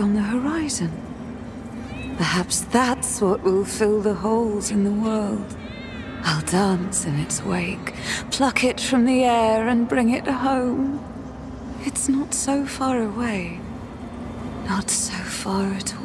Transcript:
On the horizon. Perhaps that's what will fill the holes in the world. I'll dance in its wake, pluck it from the air and bring it home. It's not so far away. Not so far at all.